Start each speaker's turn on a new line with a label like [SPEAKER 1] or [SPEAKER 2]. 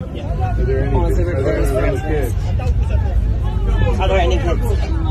[SPEAKER 1] Are there any, are there any kids?
[SPEAKER 2] Are there any kids?